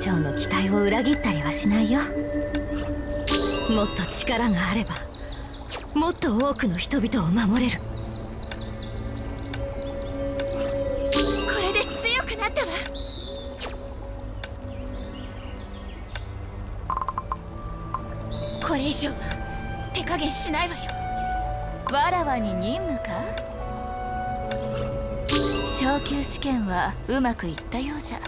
長の期待を裏切ったりはしないよ。もっと力があればもっと多くの人々を守れる。これで強くなったわ。これ以上は手加減しないわよ。わらわに任務か？昇級試験はうまくいったようじゃ。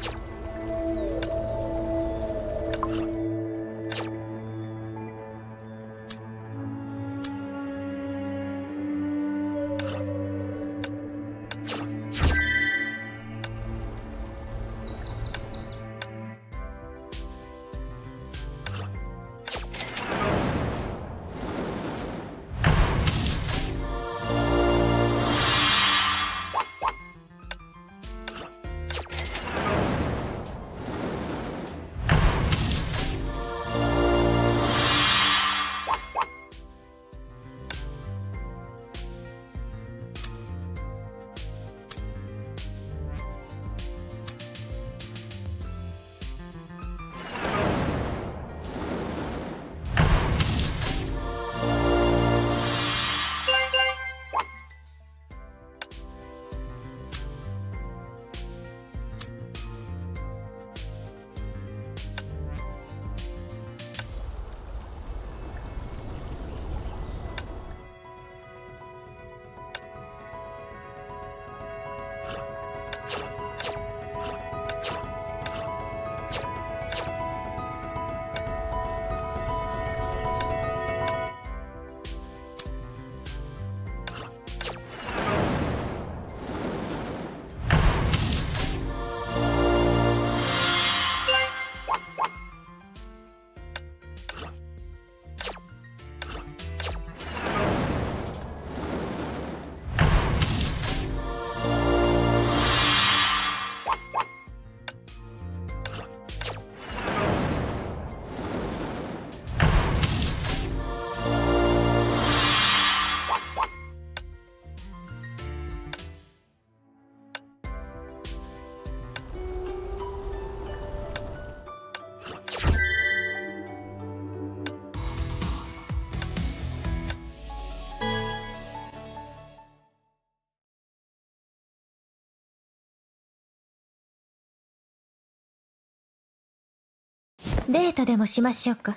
デートでもしましょうか。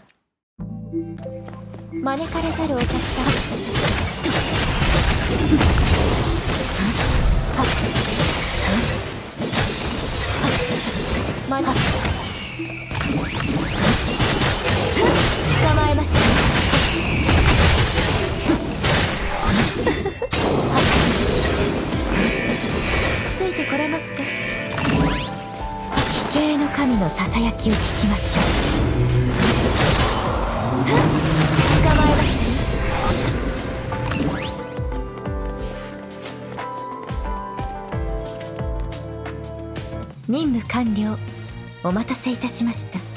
招かれざるお客様。まだ捕まえましたついてこれますか奇形の神のささやきを聞きましょう。捕まえました任務完了。お待たせいたしました。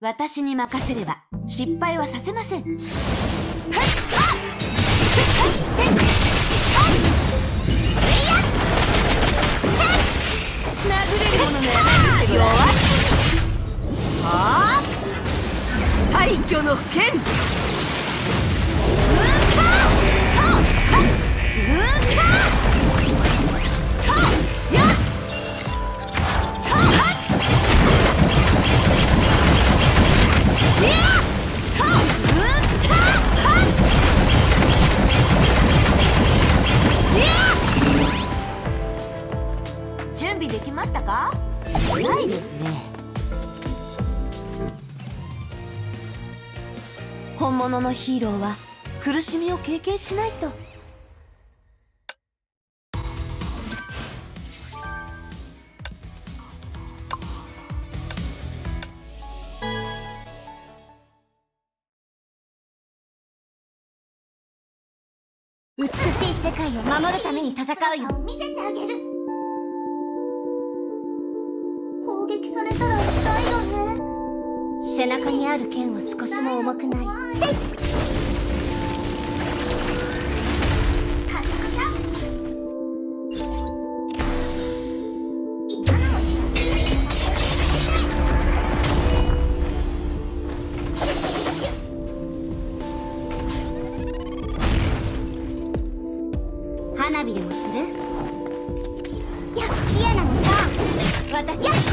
私に任せれば失敗はさせません。業は苦しみを経験しないと。美しい世界を守るために戦うよ。見せてあげる。攻撃されたら痛いよね。背中にある剣は少しも重くない。花火でもする？や嫌なのさ私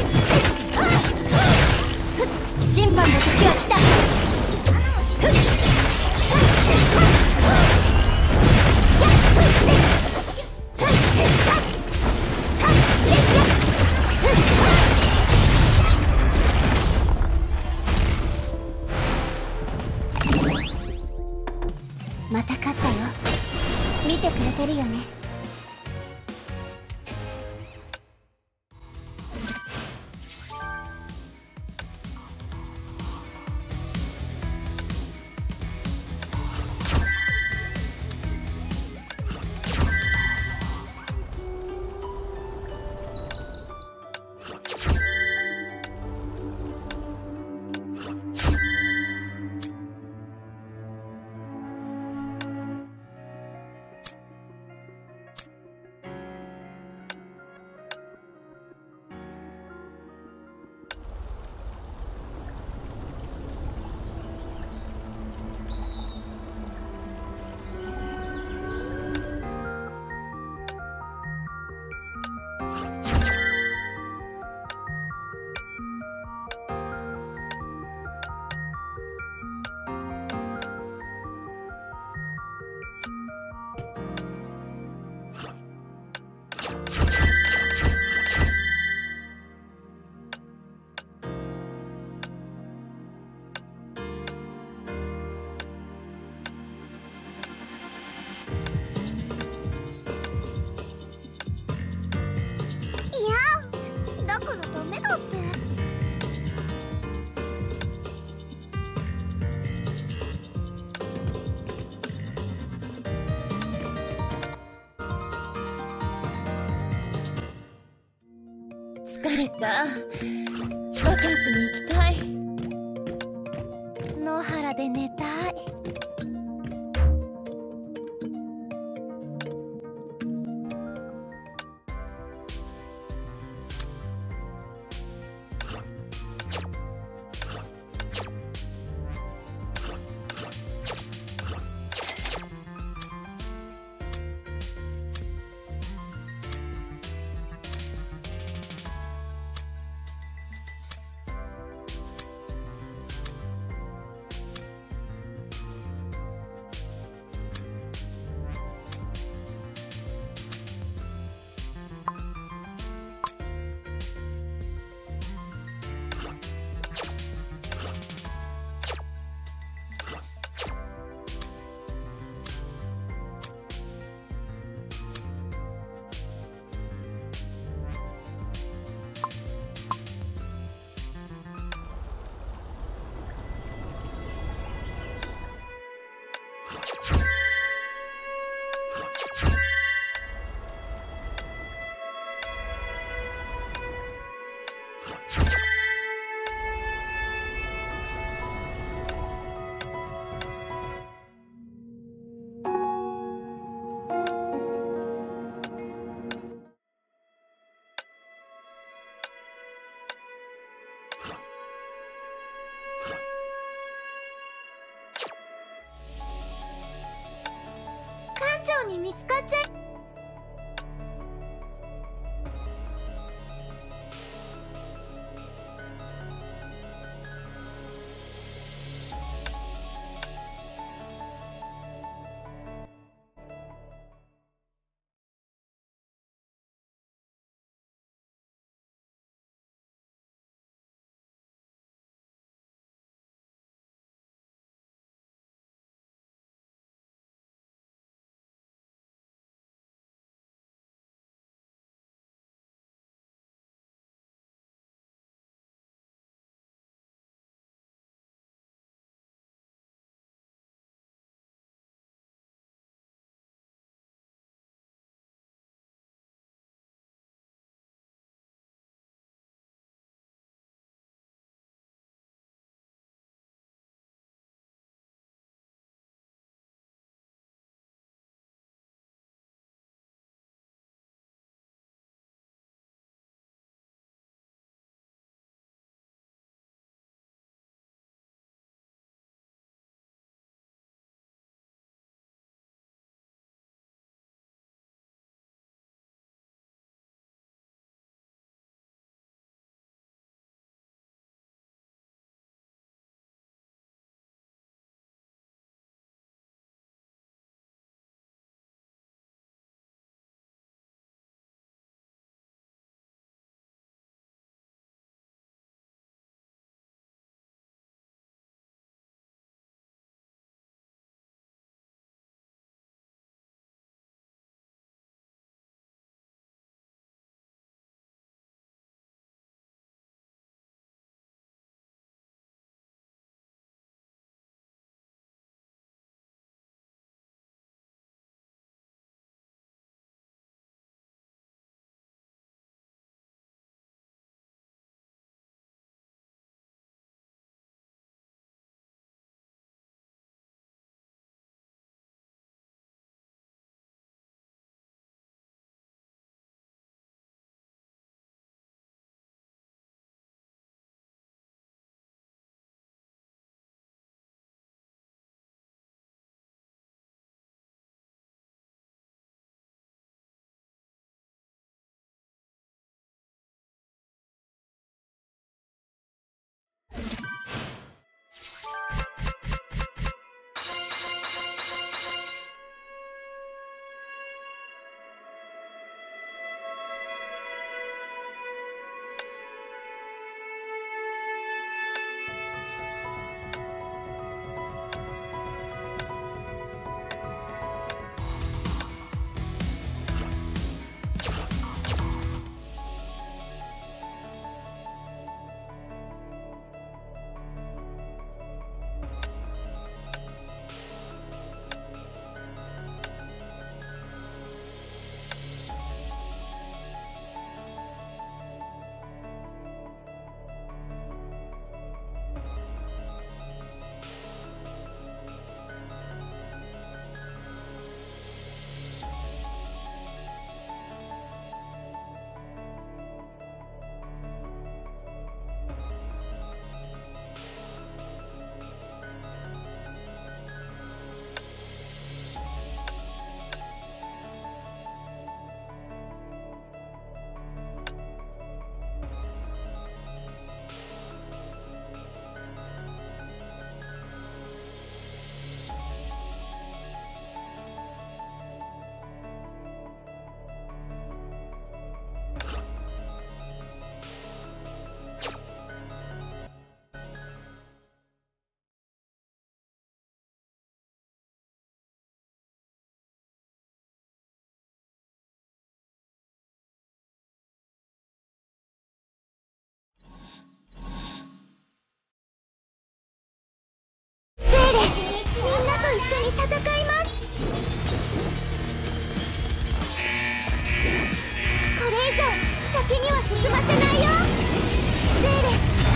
長に見つかっちゃい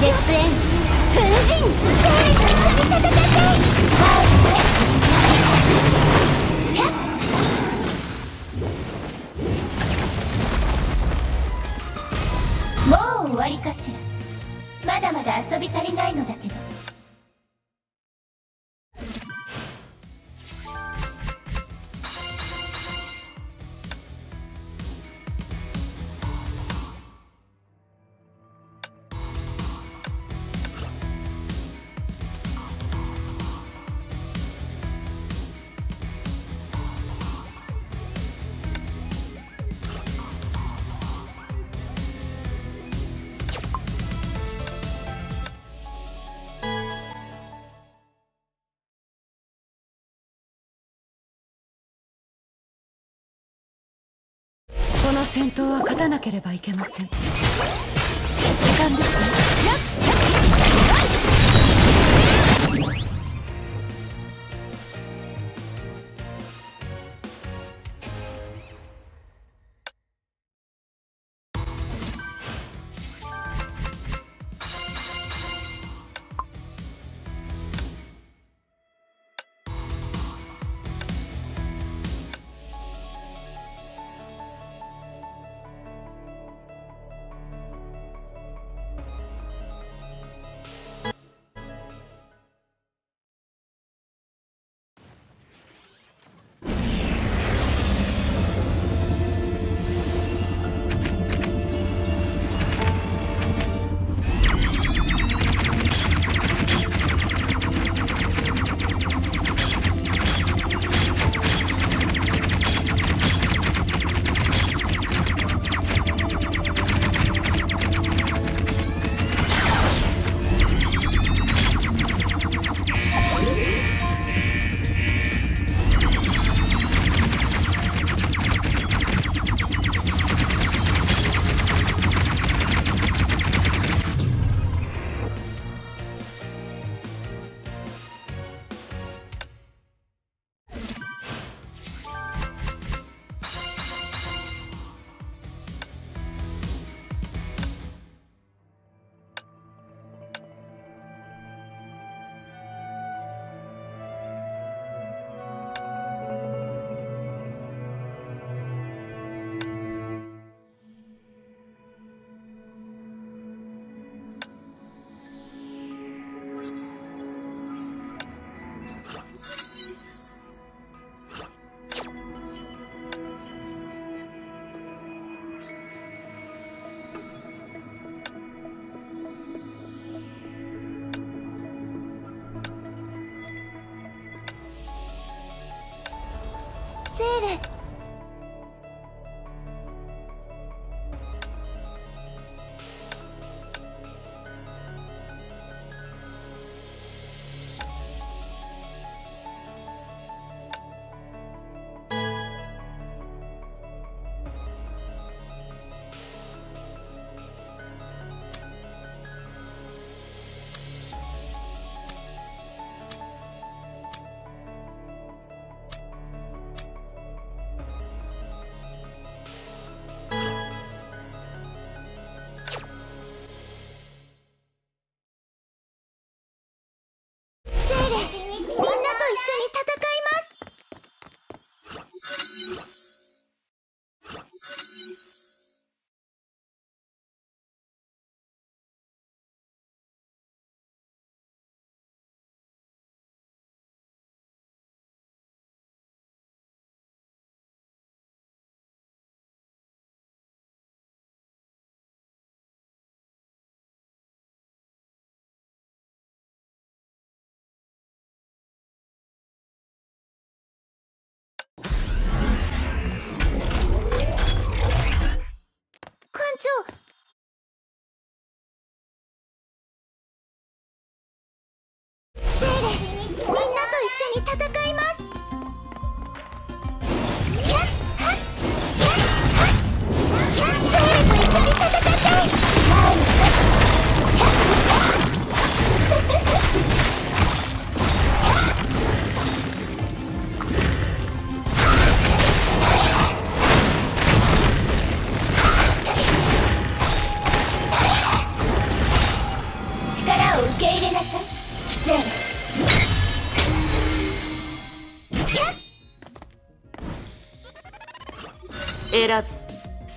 烈炎粉塵一緒に戦ってもう終わりかしらまだまだ遊び足りないのだけど戦闘は勝たなければいけません。時間ですね。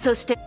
そして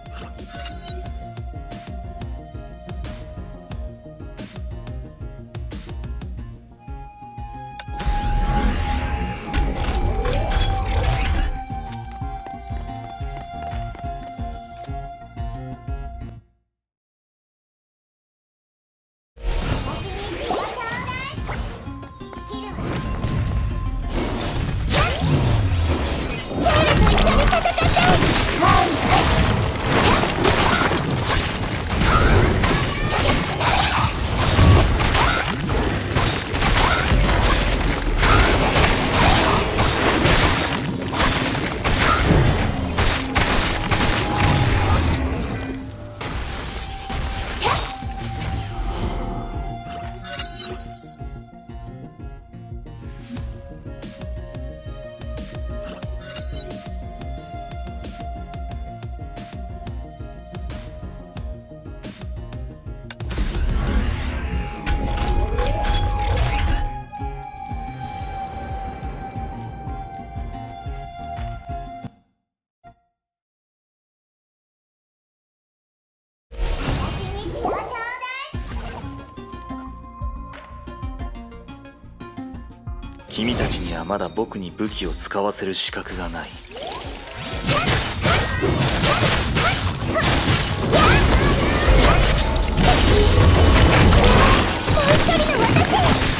君たちにはまだ僕に武器を使わせる資格がない。力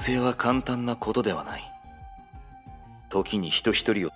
成は簡単なことではない。時に人一人を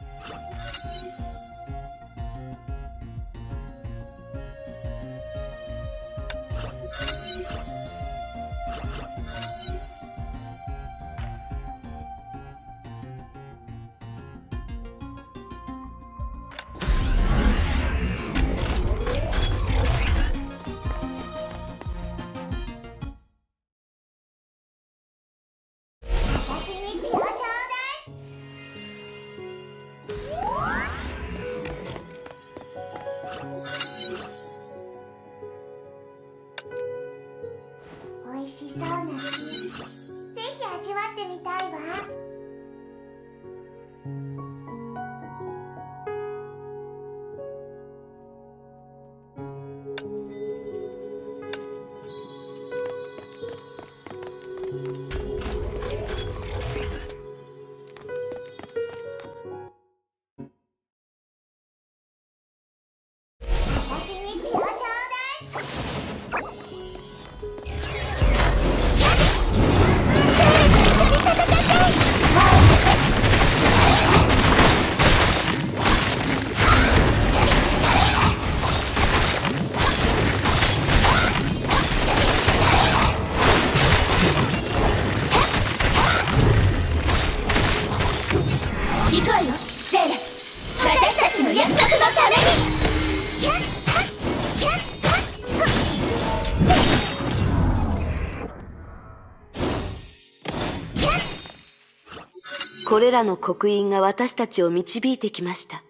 らの刻印が私たちを導いてきました。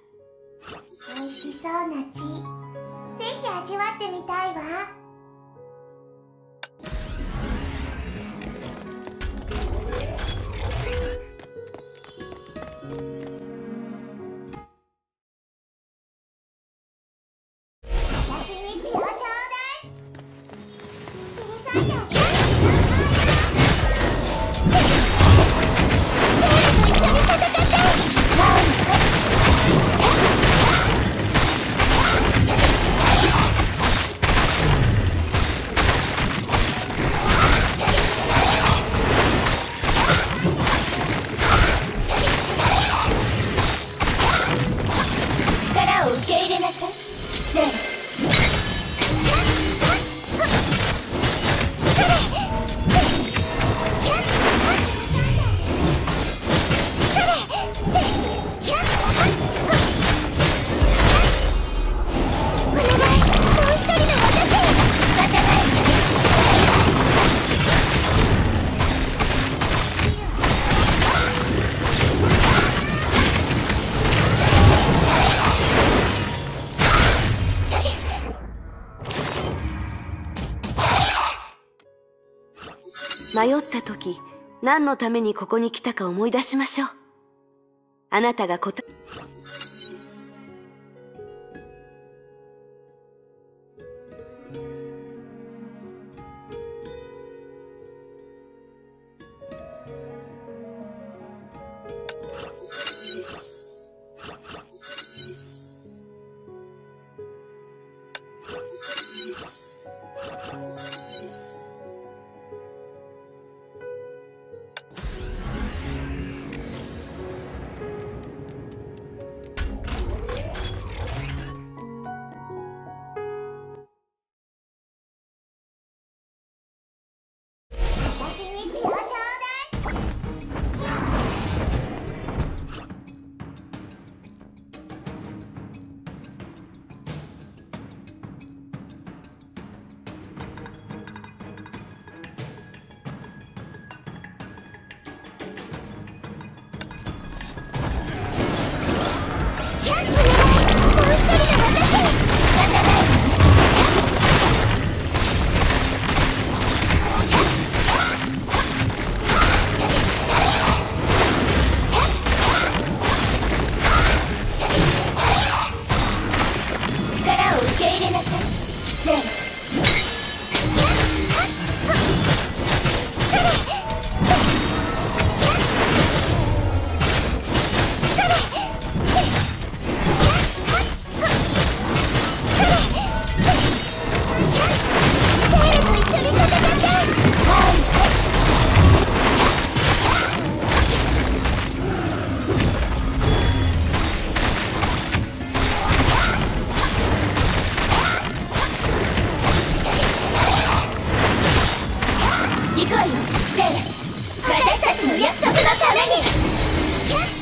何のためにここに来たか思い出しましょう。あなたが答え、私たちの約束のために。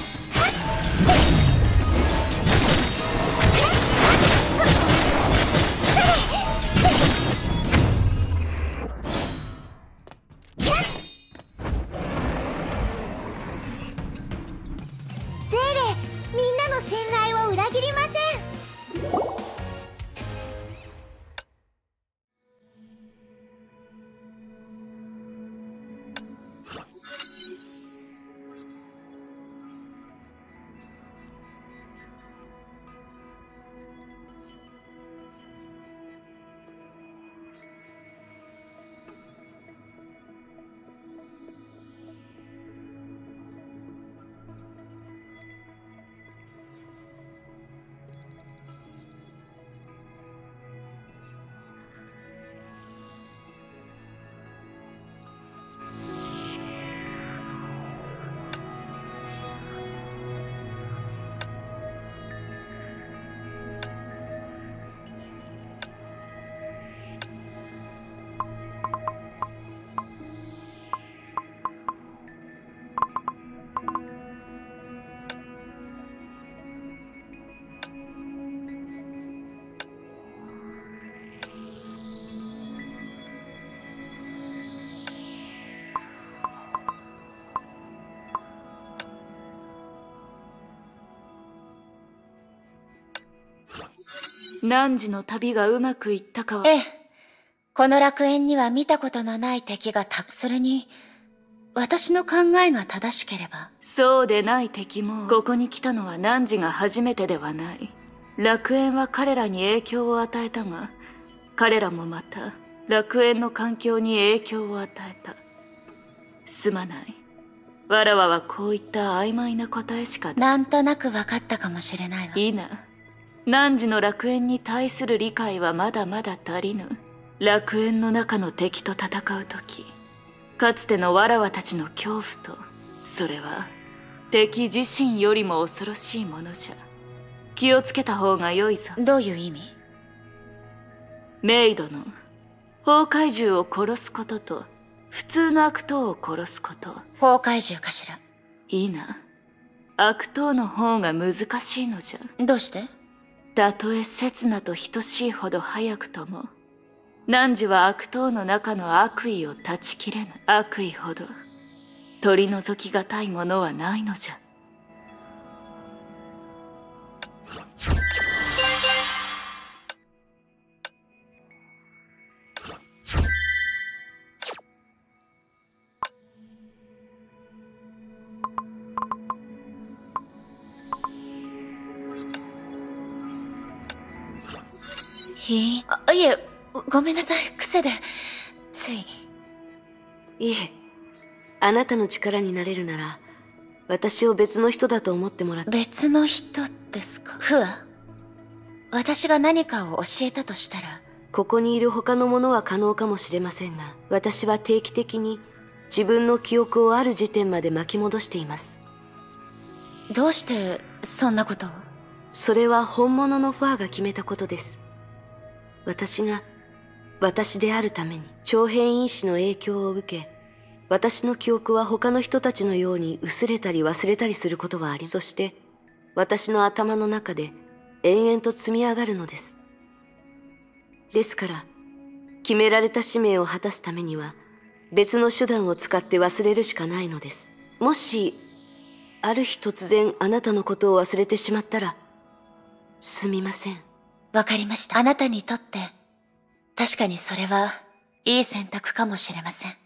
汝の旅がうまくいったかは。ええ。この楽園には見たことのない敵がたくそれに私の考えが正しければ。そうでない敵も。ここに来たのは汝が初めてではない。楽園は彼らに影響を与えたが彼らもまた楽園の環境に影響を与えた。すまない。わらわはこういった曖昧な答えしかなんとなく分かったかもしれないわ。いいな汝の楽園に対する理解はまだまだ足りぬ。楽園の中の敵と戦う時。かつてのわらわたちの恐怖と。それは敵自身よりも恐ろしいものじゃ。気をつけた方が良いぞ。どういう意味？メイドの崩壊獣を殺すことと普通の悪党を殺すこと。崩壊獣かしら？いいな。悪党の方が難しいのじゃ。どうして？たとえ刹那と等しいほど早くとも汝は悪党の中の悪意を断ち切れぬ悪意ほど取り除きがたいものはないのじゃ。ごめんなさい、癖で。つい。いえ、あなたの力になれるなら、私を別の人だと思ってもらって。別の人ですか？フア私が何かを教えたとしたら、ここにいる他のものは可能かもしれませんが、私は定期的に自分の記憶をある時点まで巻き戻しています。どうしてそんなことを？それは本物のファーが決めたことです。私が私であるために長編因子の影響を受け、私の記憶は他の人たちのように薄れたり忘れたりすることはあり、そして私の頭の中で延々と積み上がるのです。ですから、決められた使命を果たすためには、別の手段を使って忘れるしかないのです。もし、ある日突然あなたのことを忘れてしまったら、すみません。わかりました。あなたにとって、確かにそれは、いい選択かもしれません。